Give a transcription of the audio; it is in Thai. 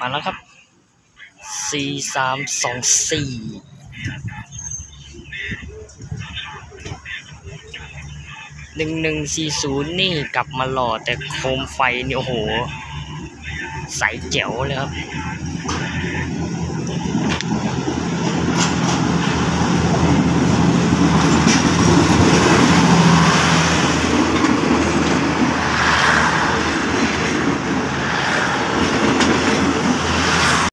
มาแล้วครับสี่สามสองสี่หนึ่งหนึ่งสี่ศูนย์นี่กลับมาหล่อแต่โคมไฟนี่โอ้โห ใสแจ๋วเลยครับ